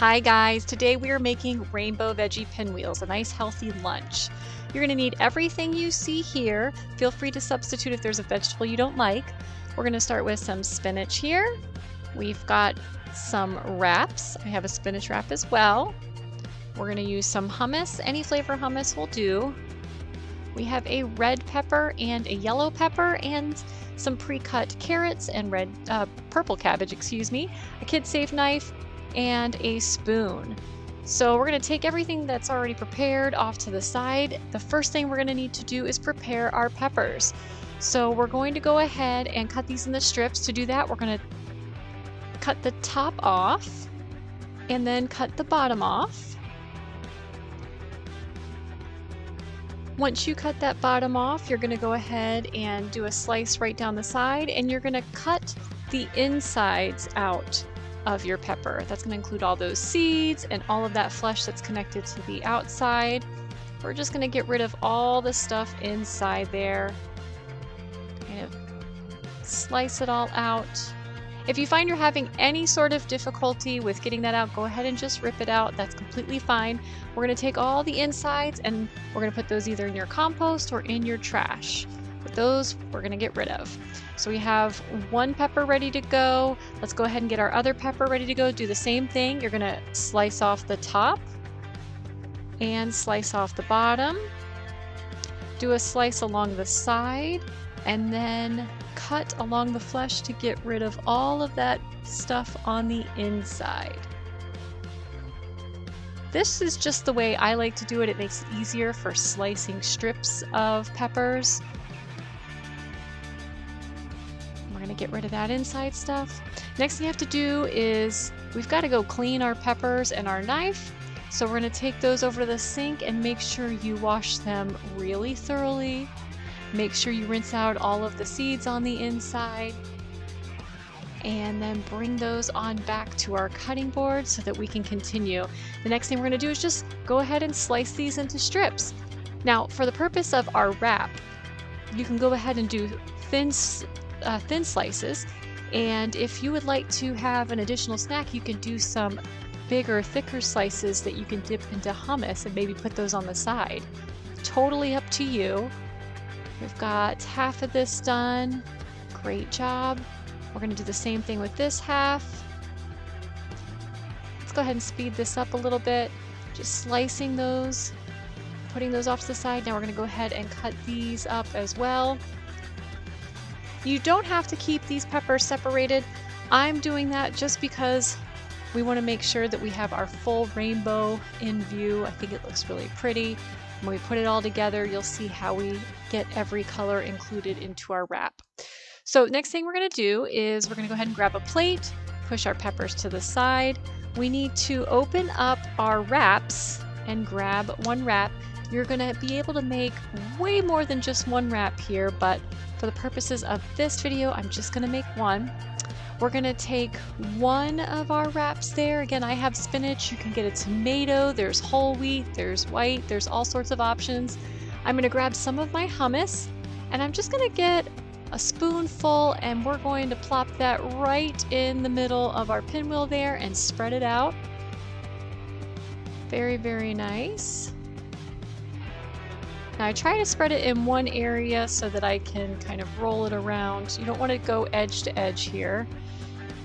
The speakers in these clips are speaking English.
Hi guys, today we are making rainbow veggie pinwheels, a nice healthy lunch. You're gonna need everything you see here. Feel free to substitute if there's a vegetable you don't like. We're gonna start with some spinach here. We've got some wraps. I have a spinach wrap as well. We're gonna use some hummus. Any flavor hummus will do. We have a red pepper and a yellow pepper and some pre-cut carrots and red, uh, purple cabbage, excuse me, a kid safe knife, and a spoon. So we're going to take everything that's already prepared off to the side. The first thing we're going to need to do is prepare our peppers. So we're going to go ahead and cut these in the strips. To do that, we're going to cut the top off and then cut the bottom off. Once you cut that bottom off, you're going to go ahead and do a slice right down the side and you're going to cut the insides out of your pepper. That's going to include all those seeds and all of that flesh that's connected to the outside. We're just going to get rid of all the stuff inside there. Kind of slice it all out. If you find you're having any sort of difficulty with getting that out, go ahead and just rip it out. That's completely fine. We're going to take all the insides and we're going to put those either in your compost or in your trash. But those we're going to get rid of. So we have one pepper ready to go. Let's go ahead and get our other pepper ready to go. Do the same thing. You're going to slice off the top and slice off the bottom. Do a slice along the side and then cut along the flesh to get rid of all of that stuff on the inside. This is just the way I like to do it. It makes it easier for slicing strips of peppers. Gonna get rid of that inside stuff. Next thing you have to do is we've got to go clean our peppers and our knife. So we're gonna take those over to the sink and make sure you wash them really thoroughly. Make sure you rinse out all of the seeds on the inside and then bring those on back to our cutting board so that we can continue. The next thing we're to do is just go ahead and slice these into strips. Now, for the purpose of our wrap, you can go ahead and do thin uh, thin slices. And if you would like to have an additional snack, you can do some bigger, thicker slices that you can dip into hummus and maybe put those on the side. Totally up to you. We've got half of this done. Great job. We're going to do the same thing with this half. Let's go ahead and speed this up a little bit. Just slicing those, putting those off to the side. Now we're going to go ahead and cut these up as well. You don't have to keep these peppers separated. I'm doing that just because we want to make sure that we have our full rainbow in view. I think it looks really pretty. When we put it all together, you'll see how we get every color included into our wrap. So next thing we're going to do is we're going to go ahead and grab a plate, push our peppers to the side. We need to open up our wraps and grab one wrap. You're going to be able to make way more than just one wrap here, but for the purposes of this video, I'm just going to make one. We're going to take one of our wraps there. Again, I have spinach. You can get a tomato. There's whole wheat. There's white. There's all sorts of options. I'm going to grab some of my hummus and I'm just going to get a spoonful and we're going to plop that right in the middle of our pinwheel there and spread it out. Very, very nice. Now I try to spread it in one area so that I can kind of roll it around. You don't want to go edge to edge here.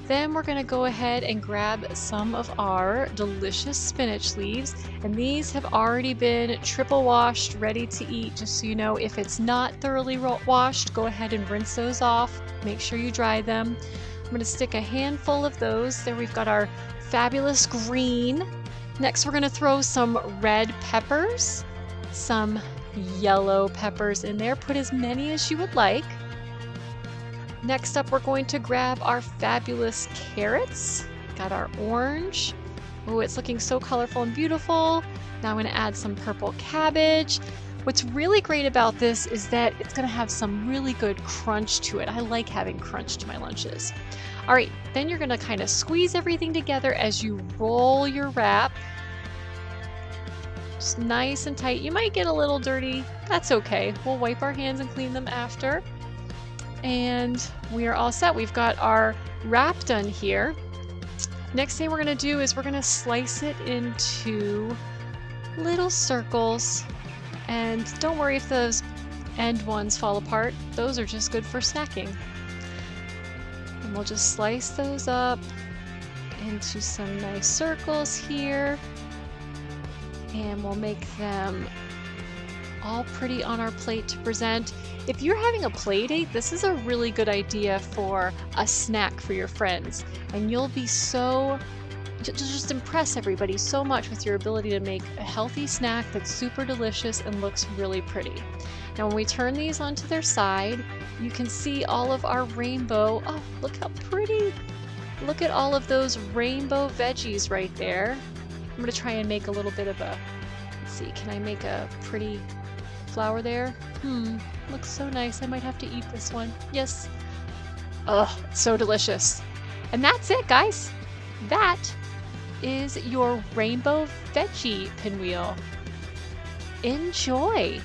Then we're going to go ahead and grab some of our delicious spinach leaves. And these have already been triple washed, ready to eat. Just so you know, if it's not thoroughly washed, go ahead and rinse those off. Make sure you dry them. I'm going to stick a handful of those. There we've got our fabulous green. Next, we're going to throw some red peppers, some yellow peppers in there. Put as many as you would like. Next up, we're going to grab our fabulous carrots. Got our orange. Oh, it's looking so colorful and beautiful. Now I'm going to add some purple cabbage. What's really great about this is that it's going to have some really good crunch to it. I like having crunch to my lunches. All right, then you're going to kind of squeeze everything together as you roll your wrap just nice and tight. You might get a little dirty. That's okay. We'll wipe our hands and clean them after. And we are all set. We've got our wrap done here. Next thing we're gonna do is we're gonna slice it into little circles. And don't worry if those end ones fall apart. Those are just good for snacking. And we'll just slice those up into some nice circles here. And we'll make them all pretty on our plate to present. If you're having a play date, this is a really good idea for a snack for your friends. And you'll be so just impress everybody so much with your ability to make a healthy snack that's super delicious and looks really pretty. Now when we turn these onto their side, you can see all of our rainbow. Oh, look how pretty. Look at all of those rainbow veggies right there. I'm gonna try and make a little bit of a, let's see, can I make a pretty flower there? Hmm, looks so nice. I might have to eat this one. Yes. Ugh, so delicious. And that's it, guys. That is your rainbow veggie pinwheel. Enjoy!